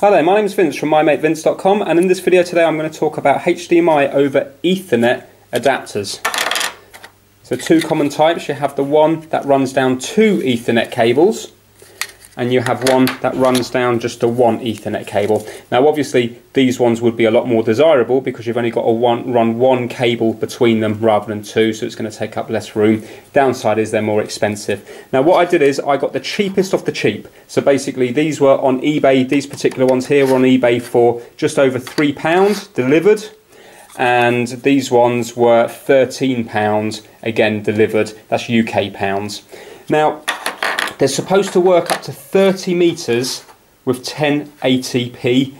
Hi there, my name is Vince from mymatevince.com and in this video today I'm going to talk about HDMI over Ethernet adapters. So two common types, you have the one that runs down two Ethernet cables and you have one that runs down just a one Ethernet cable. Now obviously these ones would be a lot more desirable because you've only got to one, run one cable between them rather than two so it's going to take up less room. Downside is they're more expensive. Now what I did is I got the cheapest of the cheap. So basically these were on eBay, these particular ones here were on eBay for just over £3 delivered and these ones were £13 again delivered, that's UK pounds. Now they're supposed to work up to 30 meters with ten 1080p.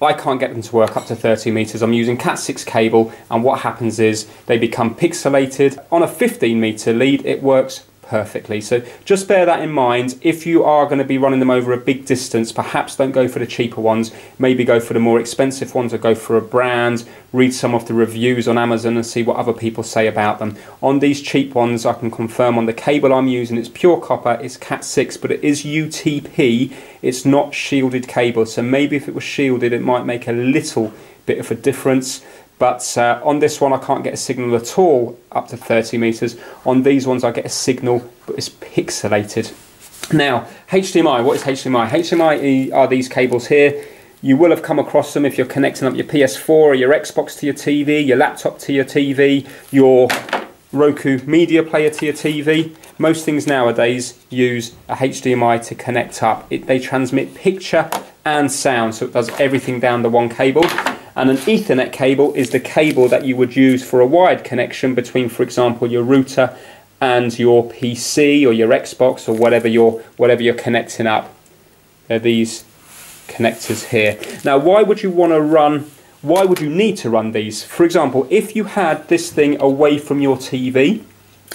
I can't get them to work up to 30 meters. I'm using Cat6 cable and what happens is they become pixelated. On a 15 meter lead it works perfectly. So just bear that in mind. If you are going to be running them over a big distance, perhaps don't go for the cheaper ones. Maybe go for the more expensive ones or go for a brand. Read some of the reviews on Amazon and see what other people say about them. On these cheap ones, I can confirm on the cable I'm using, it's pure copper, it's Cat6, but it is UTP. It's not shielded cable. So maybe if it was shielded, it might make a little bit of a difference but uh, on this one I can't get a signal at all up to 30 meters. On these ones I get a signal but it's pixelated. Now HDMI, what is HDMI? HDMI are these cables here. You will have come across them if you're connecting up your PS4 or your Xbox to your TV, your laptop to your TV, your Roku media player to your TV. Most things nowadays use a HDMI to connect up. It, they transmit picture and sound, so it does everything down the one cable. And an Ethernet cable is the cable that you would use for a wired connection between, for example, your router and your PC or your Xbox or whatever you're, whatever you're connecting up. They're these connectors here. Now, why would you want to run, why would you need to run these? For example, if you had this thing away from your TV,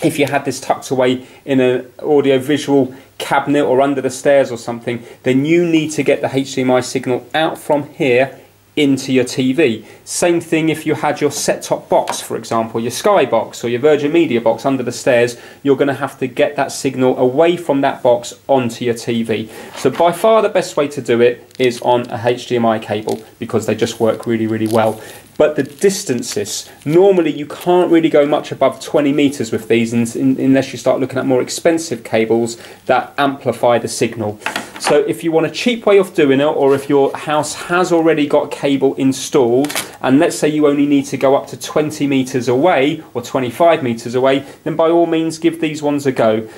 if you had this tucked away in an audio-visual cabinet or under the stairs or something, then you need to get the HDMI signal out from here into your TV. Same thing if you had your set-top box, for example, your Sky box or your Virgin Media box under the stairs, you're going to have to get that signal away from that box onto your TV. So by far the best way to do it is on a HDMI cable because they just work really, really well but the distances normally you can't really go much above 20 meters with these unless you start looking at more expensive cables that amplify the signal. So if you want a cheap way of doing it or if your house has already got cable installed and let's say you only need to go up to 20 meters away or 25 meters away then by all means give these ones a go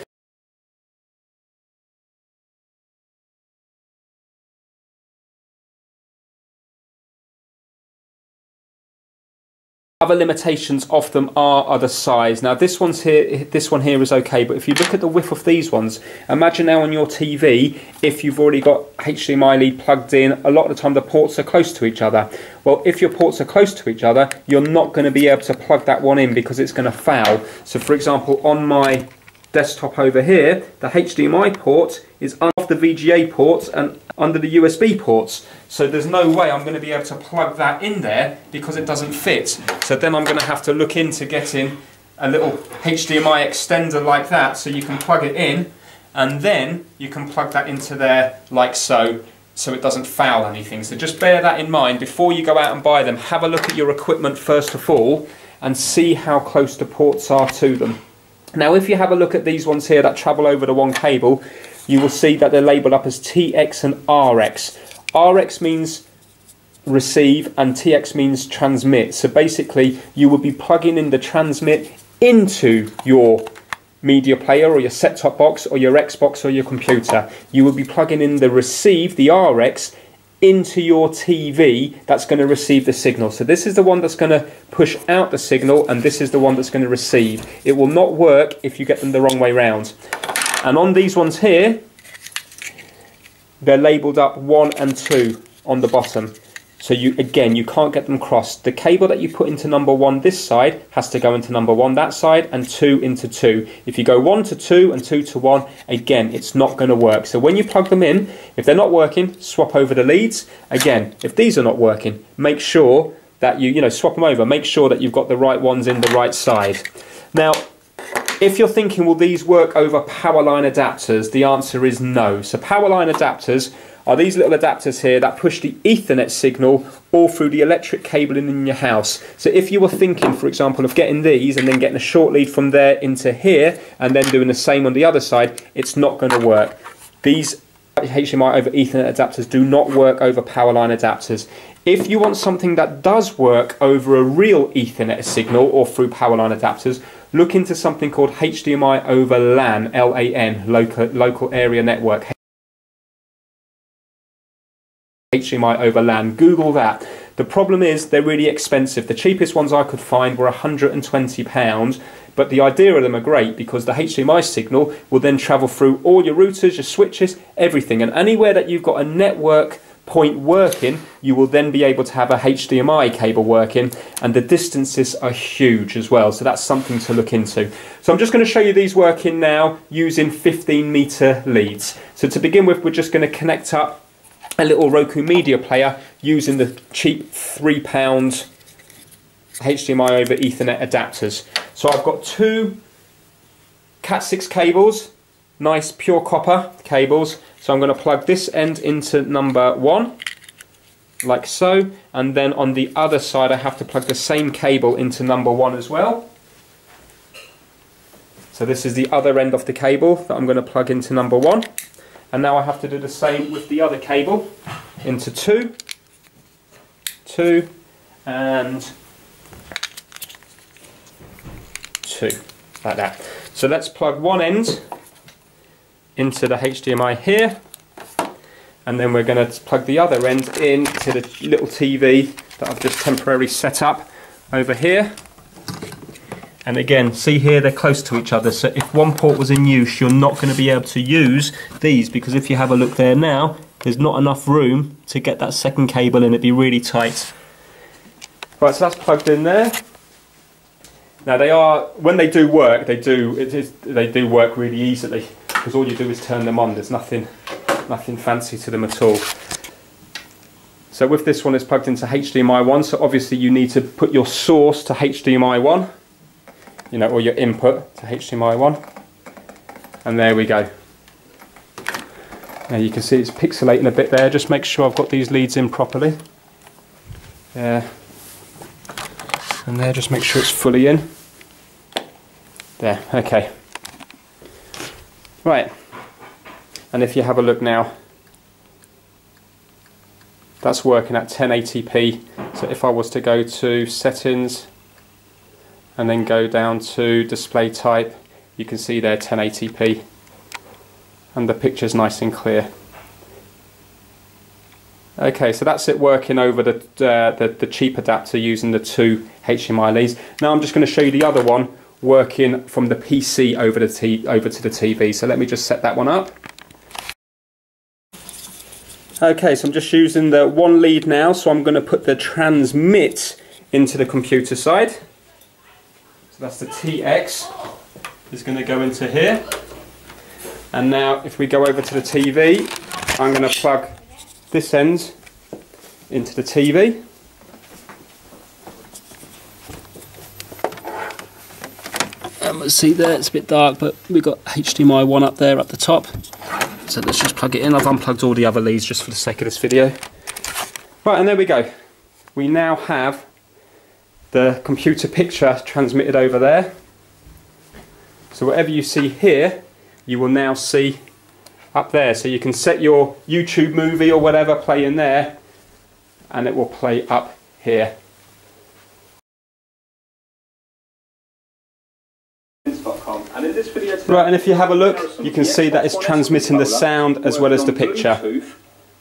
Other limitations of them are, the size. Now this one's here, this one here is okay, but if you look at the width of these ones, imagine now on your TV, if you've already got HDMI lead plugged in, a lot of the time the ports are close to each other. Well, if your ports are close to each other, you're not going to be able to plug that one in because it's going to foul. So for example, on my desktop over here, the HDMI port is the VGA ports and under the USB ports. So there's no way I'm going to be able to plug that in there because it doesn't fit. So then I'm going to have to look into getting a little HDMI extender like that so you can plug it in and then you can plug that into there like so so it doesn't foul anything. So just bear that in mind before you go out and buy them. Have a look at your equipment first of all and see how close the ports are to them. Now if you have a look at these ones here that travel over the one cable, you will see that they're labelled up as TX and RX. RX means receive and TX means transmit. So basically you would be plugging in the transmit into your media player or your set-top box or your Xbox or your computer. You would be plugging in the receive, the RX, into your TV that's going to receive the signal. So this is the one that's going to push out the signal and this is the one that's going to receive. It will not work if you get them the wrong way round. And on these ones here, they're labelled up 1 and 2 on the bottom. So you again, you can't get them crossed. The cable that you put into number one this side has to go into number one that side and two into two. If you go one to two and two to one, again, it's not going to work. So when you plug them in, if they're not working, swap over the leads. Again, if these are not working, make sure that you, you know, swap them over. Make sure that you've got the right ones in the right side. Now, if you're thinking, will these work over power line adapters? The answer is no. So power line adapters are these little adapters here that push the Ethernet signal all through the electric cabling in your house. So if you were thinking, for example, of getting these and then getting a short lead from there into here and then doing the same on the other side, it's not going to work. These HDMI over Ethernet adapters do not work over power line adapters. If you want something that does work over a real Ethernet signal or through power line adapters, look into something called HDMI over LAN, L-A-N, local, local area network. HDMI over LAN. Google that. The problem is they're really expensive. The cheapest ones I could find were £120, but the idea of them are great because the HDMI signal will then travel through all your routers, your switches, everything. And anywhere that you've got a network point working, you will then be able to have a HDMI cable working, and the distances are huge as well. So that's something to look into. So I'm just going to show you these working now using 15 meter leads. So to begin with, we're just going to connect up a little Roku media player using the cheap three pound HDMI over Ethernet adapters. So I've got two Cat6 cables, nice pure copper cables. So I'm going to plug this end into number one, like so, and then on the other side I have to plug the same cable into number one as well. So this is the other end of the cable that I'm going to plug into number one. And now I have to do the same with the other cable into two, two, and two, like that. So let's plug one end into the HDMI here, and then we're going to plug the other end into the little TV that I've just temporarily set up over here. And again, see here, they're close to each other. So if one port was in use, you're not going to be able to use these because if you have a look there now, there's not enough room to get that second cable in. It'd be really tight. Right, so that's plugged in there. Now they are, when they do work, they do, it is, they do work really easily because all you do is turn them on. There's nothing, nothing fancy to them at all. So with this one, it's plugged into HDMI 1. So obviously you need to put your source to HDMI 1 you know, or your input to HDMI 1. And there we go. Now you can see it's pixelating a bit there, just make sure I've got these leads in properly. There. And there, just make sure it's fully in. There, okay. Right. And if you have a look now, that's working at 1080p. So if I was to go to settings, and then go down to display type you can see there 1080p and the picture's nice and clear okay so that's it working over the, uh, the, the cheap adapter using the two HDMI leads now I'm just going to show you the other one working from the PC over, the t over to the TV so let me just set that one up okay so I'm just using the one lead now so I'm going to put the transmit into the computer side so that's the TX is going to go into here. And now if we go over to the TV, I'm going to plug this end into the TV. See there, it's a bit dark, but we've got HDMI 1 up there at the top. So let's just plug it in. I've unplugged all the other leads just for the sake of this video. Right, and there we go. We now have the computer picture transmitted over there. So whatever you see here, you will now see up there. So you can set your YouTube movie or whatever play in there and it will play up here. Right, and if you have a look, you can see that it's transmitting the sound as well as the picture.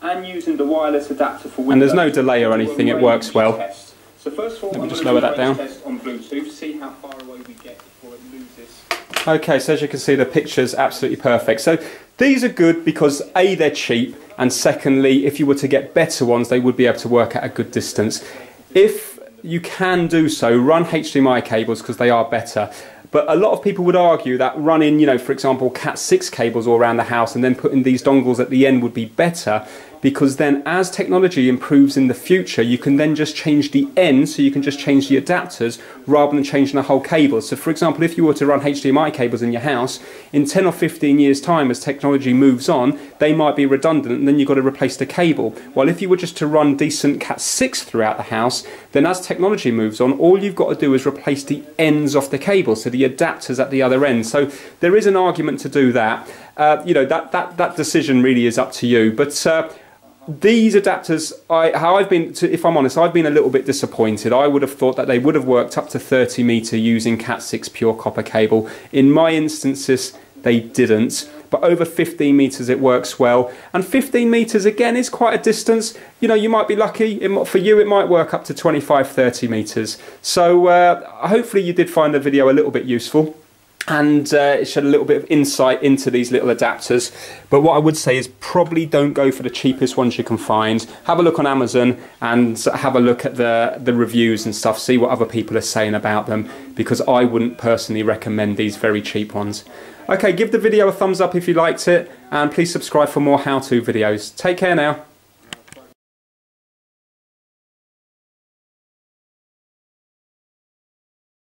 And using the wireless adapter for And there's no delay or anything, it works well. So first of all, Let me just lower that down. on Bluetooth, see how far away we get before it loses. Okay, so as you can see, the picture's absolutely perfect. So these are good because A, they're cheap, and secondly, if you were to get better ones, they would be able to work at a good distance. If you can do so, run HDMI cables because they are better. But a lot of people would argue that running, you know, for example, Cat6 cables all around the house and then putting these dongles at the end would be better because then as technology improves in the future, you can then just change the end, so you can just change the adapters rather than changing the whole cable. So for example, if you were to run HDMI cables in your house, in 10 or 15 years time as technology moves on, they might be redundant and then you've got to replace the cable. While if you were just to run decent Cat6 throughout the house, then as technology moves on, all you've got to do is replace the ends of the cable, so the adapters at the other end. So there is an argument to do that. Uh, you know, that, that, that decision really is up to you. But uh, these adapters, I, how I've been, to, if I'm honest, I've been a little bit disappointed. I would have thought that they would have worked up to 30 metre using Cat6 pure copper cable. In my instances, they didn't. But over 15 metres it works well. And 15 metres again is quite a distance. You know, you might be lucky. It, for you, it might work up to 25, 30 metres. So uh, hopefully you did find the video a little bit useful and uh, it shed a little bit of insight into these little adapters. But what I would say is probably don't go for the cheapest ones you can find. Have a look on Amazon and have a look at the, the reviews and stuff, see what other people are saying about them, because I wouldn't personally recommend these very cheap ones. Okay, give the video a thumbs up if you liked it, and please subscribe for more how-to videos. Take care now.